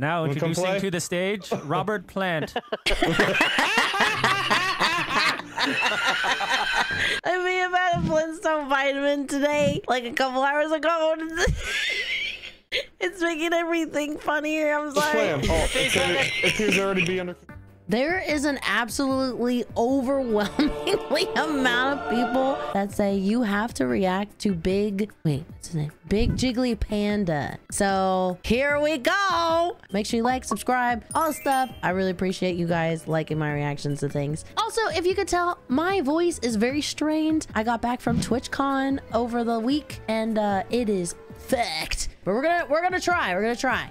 Now Wanna introducing to the stage, Robert Plant. I mean, I've had a Flintstone vitamin today, like a couple hours ago. It's making everything funnier. I'm Just play sorry. him. Oh, it appears- it already be under. There is an absolutely overwhelmingly amount of people that say you have to react to Big, wait, what's his name? Big Jiggly Panda. So here we go. Make sure you like, subscribe, all stuff. I really appreciate you guys liking my reactions to things. Also, if you could tell, my voice is very strained. I got back from TwitchCon over the week and uh, it is fucked. But we're gonna we're gonna try. We're gonna try.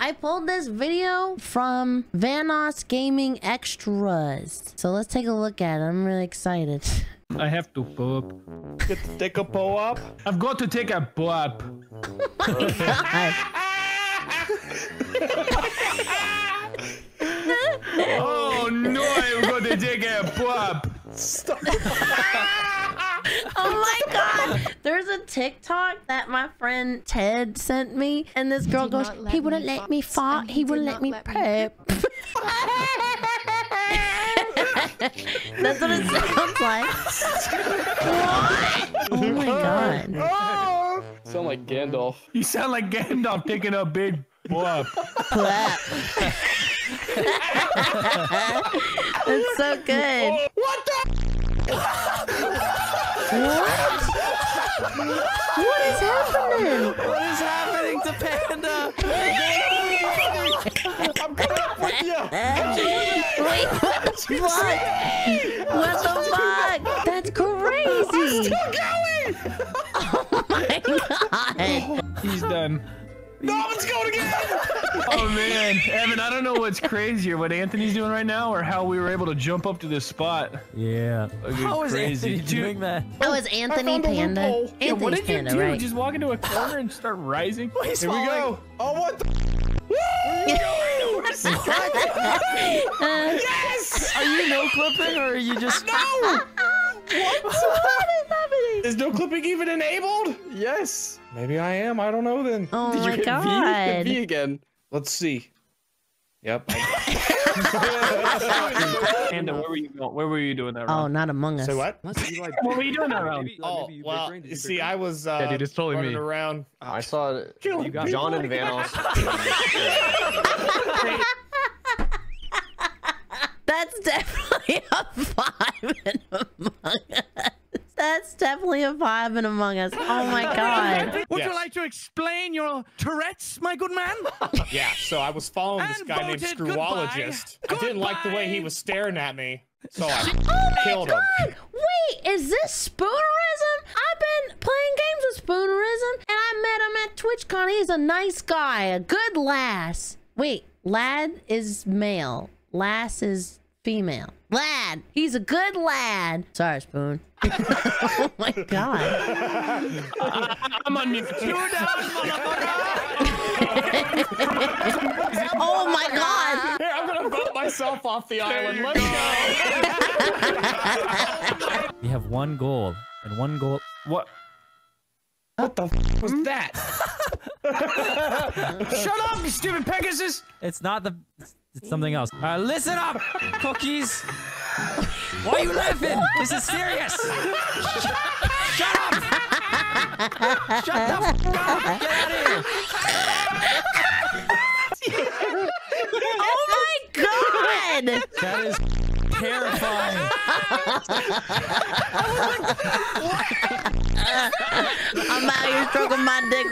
I pulled this video from Vanoss Gaming Extras. So let's take a look at it. I'm really excited. I have to poop. Get the dick up, pull up. I've got to take a poop. Oh god. Oh no, I'm going to take a poop. Stop. Oh my god! There's a TikTok that my friend Ted sent me, and this girl goes, "He wouldn't me let me fart, fart. and He he wouldn't let me not let poop." That's what it sounds like. what? Oh my god! Oh! Sound like Gandalf. You sound like Gandalf taking a big poop. Clap. That's so good. Up. Wait, what the fuck? What the fuck? That's crazy. Still going. Oh my god. He's done. No, it's going again. Oh man, Evan, I don't know what's crazier, what Anthony's doing right now, or how we were able to jump up to this spot. Yeah. Fucking How is crazy. Anthony doing that? That was Anthony found Panda. loophole. Yeah, what did Panda, you do? right? Just walk into a corner and start rising? Here we go. Oh, what the? Uh, Yes! Are you no clipping or are you just? No! What? what is happening? Is no clipping even enabled? Yes. Maybe I am. I don't know then. Oh Did you my hit V? Hit V again. Let's see. Yep. Panda, where were you going? Where were you doing that Oh, not Among Us. Say what? What were you doing that round? Oh, well, you see, I was uh, dude, it's totally running me. around. I saw Kill you him. John and Vanoss. That's definitely a five in Among Us. That's definitely a five in Among Us. Oh my god. Would Yes. you like to explain your Tourette's, my good man? Yeah, so I was following this And guy named voted Screwologist. I didn't like the way he was staring at me, so I Oh my killed him. god! Wait, is this Spoonerism? I've been playing games with Spoonerism, and I met him at TwitchCon. He's a nice guy, a good lass. Wait, lad is male, lass is female. Lad, he's a good lad. Sorry, Spoon. oh my god. I'm on mute. Oh my god. Here, I'm gonna vote myself off the island. Let's go. You have one goal, and one goal. What? What the f was that? Shut up, you stupid Pegasus! It's not the. It's, it's something else. Uh, listen up, cookies. Why are you laughing? This is serious. Shut up. Shut the f- up. Get out of here. Oh my god. That is terrifying. I'm out here stroking my dick.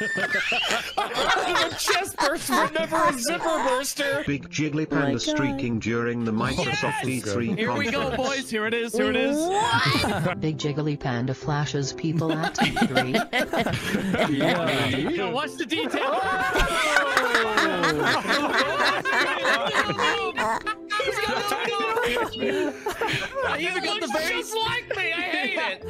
A chest burst, but never a zipper burster. Big Jiggly Panda God. streaking during the Microsoft E3 Here we go, boys. Here it is. Here it is. What? Big Jiggly Panda flashes people at E3. Yo, watch the detail. Oh! I even got the very Just like me, I hate it.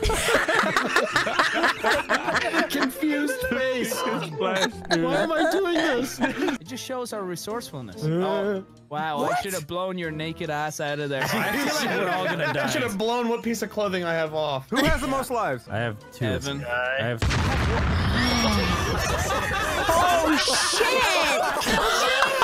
Splash, Why am I doing this? It just shows our resourcefulness. Oh, wow, I should have blown your naked ass out of there. I feel like we're all gonna I should have blown what piece of clothing I have off. Who has the most lives? I have two. Evan. I have. Oh shit! Oh,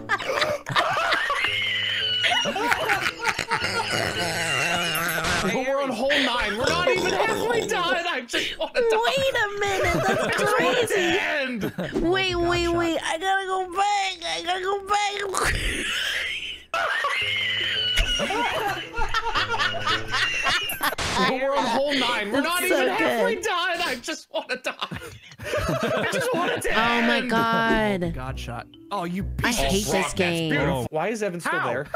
I just want to Wait a minute, that's crazy. end. Oh wait, wait, wait. I gotta go back. I gotta go back. We're on hole nine. We're not That's even so halfway done. I just want to die. I just want it to Oh my god. Oh, god shot. Oh, you I piece of hate shit. this game. Beautiful. Why is Evan still How? there?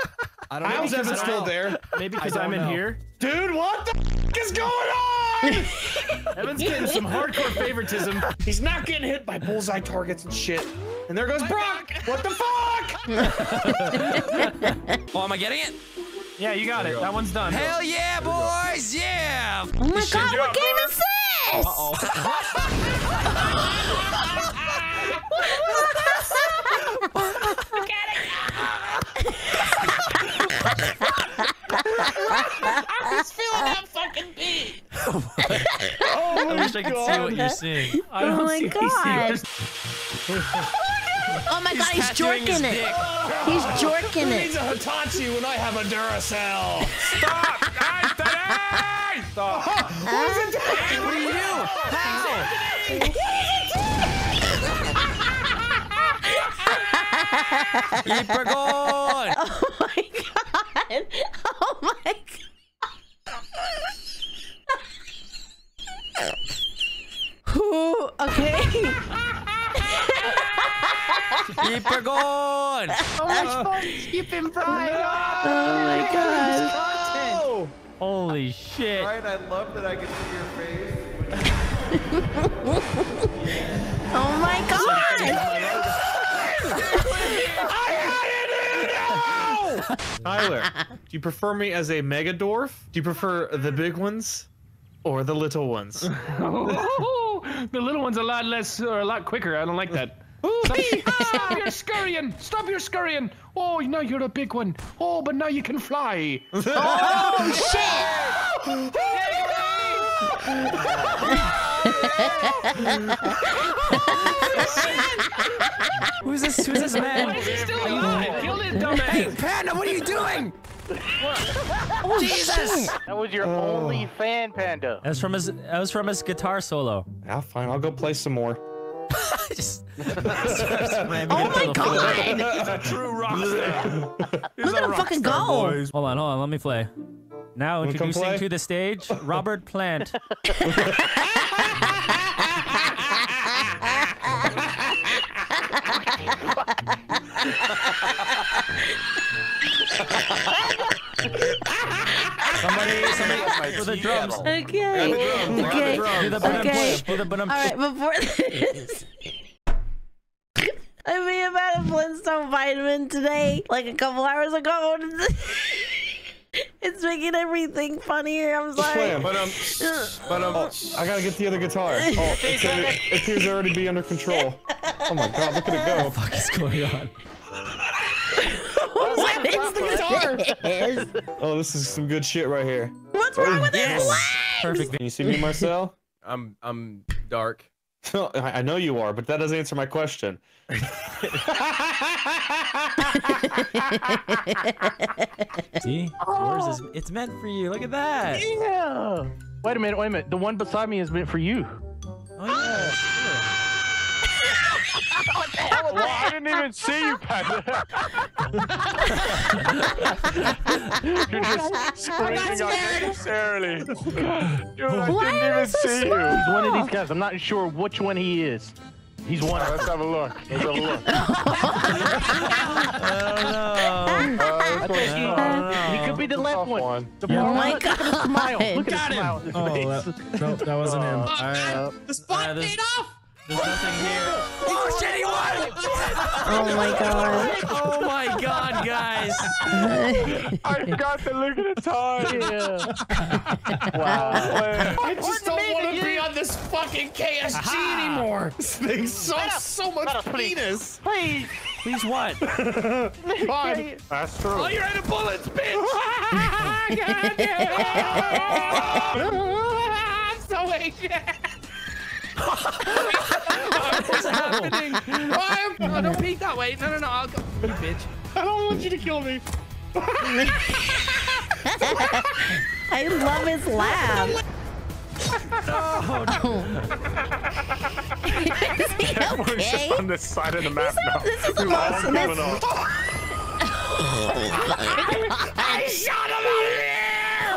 I don't know. How's because Evan still there? Maybe because I I'm in know. here. Dude, what the f- is going on? Evan's getting some hardcore favoritism. He's not getting hit by bullseye targets and shit. And there goes Brock. What the fuck? Oh, am I getting it? Yeah, you got it. That one's done. Hell yeah, boys! Yeah. Oh my god, what game is this? I Oh wish I could see what you're seeing. I Oh don't my see God. Oh my god, he's tattooing his jorking it. dick. He's jorking Who it. needs a Hitachi when I have a Duracell? Stop! Anthony! Stop. What do you do? How? Keep her going. Oh my god. Oh my god. Who? Okay. Keep her going. Oh my god. Oh! Holy shit. I love that I can see your face. Oh my god. I had it no. Tyler, do you prefer me as a mega dwarf? Do you prefer the big ones or the little ones? Oh, the little one's a lot less, or a lot quicker. I don't like that. Stop, stop your scurrying! Stop your scurrying! Oh, now you're a big one. Oh, but now you can fly. Oh shit. Who's this? Who's this man? He's still alive. Kill it, Hey. Panda, what are you doing? Oh Jesus. That was your only fan, Panda. That was from his. That was from his guitar solo. Yeah, fine. I'll go play some more. Just, Oh my god. True rockstar. Look at him fucking go. hold on, hold on. Let me play. Now Wanna introducing play? to the stage, Robert Plant. somebody, somebody, for the drums. Okay. Okay. Do the ba-dum, Okay. the ba-dum. All right, before this. I may have had a Flintstone vitamin today, like a couple hours ago. It's making everything funnier. I'm Just play sorry. 'em. But um, but um, I gotta get the other guitar. Oh, it, it, it appears to already be under control. Oh my god, look at it go. What is going on? What is this? The guitar? Oh, this is some good shit right here. What's wrong with his Yes. legs? Perfect. Can you see me, Marcel? I'm I'm dark. I I know you are, but that doesn't answer my question. See? Yours is. It's meant for you. Look at that. Yeah. Wait a minute, wait a minute. The one beside me is meant for you. Oh yeah. Well, I didn't even see you, Panda. You're just screaming unnecessarily. Dude, I Why didn't even so see you. He's one of these guys. I'm not sure which one he is. He's one. Let's have a look. Let's have a look. Oh, oh no. He could be the left one. The Oh far my one. Look at the smile. God. Look at the smile on his face. no, that wasn't him. Oh, All right. The spot paid off. There's nothing here. Oh shit, he won! Oh my god. Oh my god, guys! I got the look at the time. wow. I just don't want to be on this fucking KSG anymore. This thing sucks so much penis. Please. Please what? Fine. That's true. Oh, you're out of bullets, bitch! I'm so angry. What's happening? I'm, oh, don't peek that way. No, no, no. I'll go. You bitch. I don't want you to kill me. I love his laugh. oh Is he Everyone's okay? just on this side of the map now. This is the We've all most. given This, up.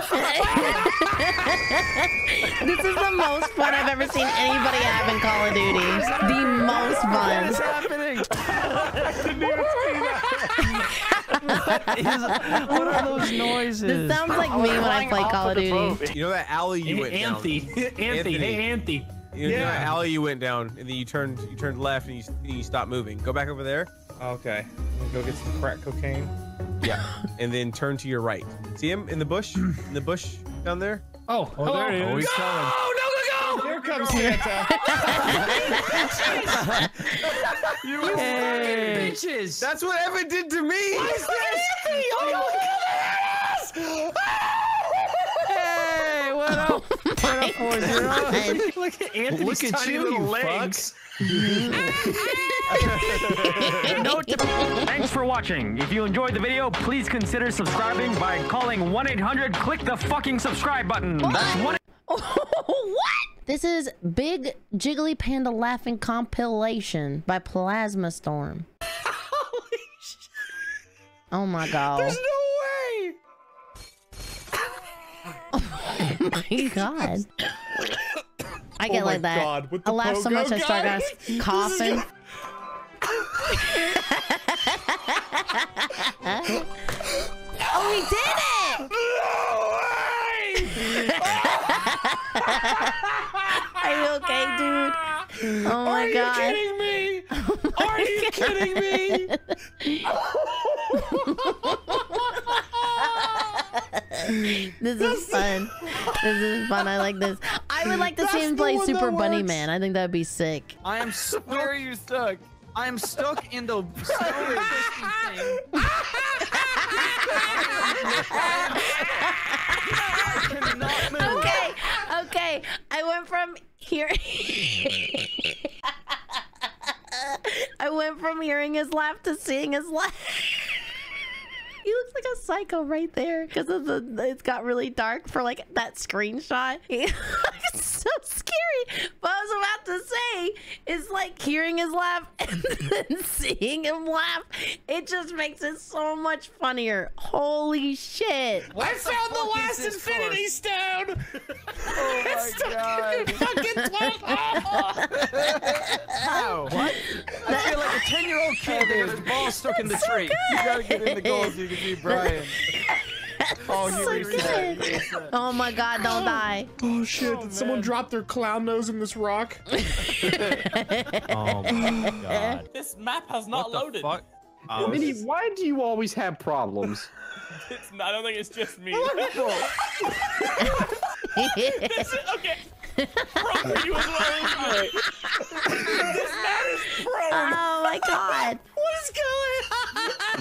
this is the most fun I've ever seen anybody have in Call of Duty. The most fun. What's happening? What, is, what are those noises? This sounds like me when I play Call of Duty. You know that alley you went down? Anthe. Anthe. Hey, Anthe. You know that alley you went down, and then you turned you turned left, and you, and you stopped moving. Go back over there. Okay. I'm gonna go get some crack cocaine. Yeah. and then turn to your right. See him in the bush? In the bush down there? Oh, Oh, there he hello. is. he's coming. No, go, go! Here comes Santa. You Hey. Bitches. That's what Evan did to me. Hey, what up? What up, four zero? Look at Anthony's Look at tiny you, little you legs. Note to- Thanks for watching. If you enjoyed the video, please consider subscribing by calling 1-800-CLICK the fucking subscribe button. That's one what? This is Big Jiggly Panda Laughing Compilation by Plasma Storm. Oh my god. my god. I oh get Oh like that. God, I laugh so much I start coughing. oh, we did it! No Are you okay, dude? Oh my Are god. Oh Are you kidding me? Are you kidding me? This is fun. This is fun. I like this. I would like to see him play Super Bunny works. Man. I think that'd be sick. I am stuck. Where are you stuck? I am stuck in the snow resistant thing. I cannot move. Okay, okay. I went from here. I went from hearing his laugh to seeing his laugh. He looks like a psycho right there because of the. It's got really dark for like that screenshot. it's so scary. But I was about to say, it's like hearing his laugh and then seeing him laugh. It just makes it so much funnier. Holy shit! I found the fuck last this Infinity Stone. Oh my god. Fucking twelve. How? What? I feel like a 10 year old kid that got his ball stuck in the tree. You gotta get in the goal so you can be Brian. Oh, So reset. good. Oh my god! Don't die. Oh shit! Oh, Did someone drop their clown nose in this rock? Oh my god. This map has not What loaded. the fuck? Oh, Mini, why do you always have problems? It's, I don't think it's just me. this is, okay. Pro for you as well, this man is pro. Oh my god! What is going on? Turn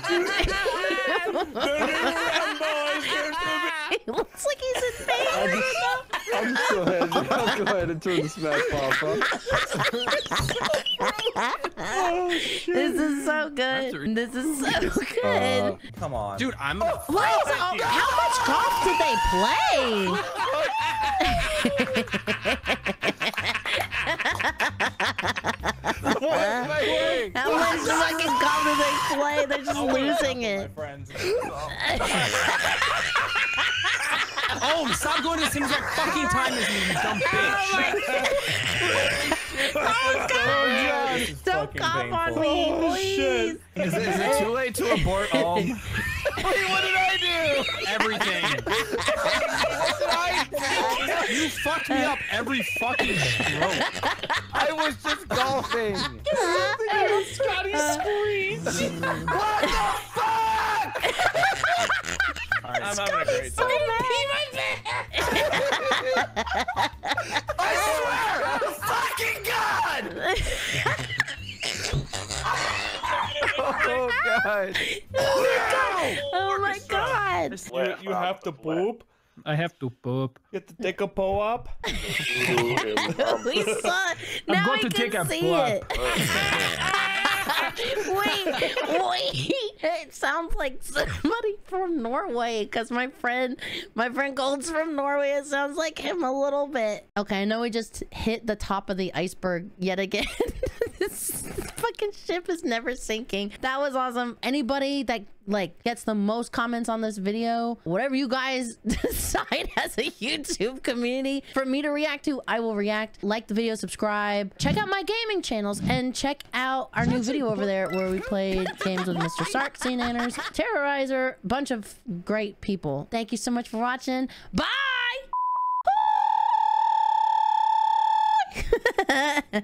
it around, boys. Turn it He looks like he's in pain. I'll just go ahead. I'll go ahead and turn the smash pop up. This is so good. This is so good. come on. Dude, I'm. What is, oh, how much golf did they play? How much fucking golf did they play? They're just oh, losing My it. Oh, stop going to the same exact fucking time as me, you dumb oh bitch. Oh, oh Don't cough on me, please. Is it, is it too late to abort all? Wait, what did I do? Everything. I do? You fucked me up every fucking stroke. I was just golfing. Scotty screams. what the fuck? I'm having a great So time. I swear, fucking God! oh God! Oh Oh my god. You, you have to poop. I have to poop. You have to take a poo up. we saw. Now going I to can take a see flop. it. wait, wait. It sounds like somebody from Norway because my friend, my friend Gold's from Norway. It sounds like him a little bit. Okay, I know we just hit the top of the iceberg yet again. this fucking ship is never sinking. That was awesome. Anybody that like gets the most comments on this video, whatever you guys decide as a YouTube community for me to react to, I will react. Like the video, subscribe, check out my gaming channels, and check out our new video over there where we played games with Mr. Sark, Sea Nanners, Terroriser, bunch of great people. Thank you so much for watching. Bye!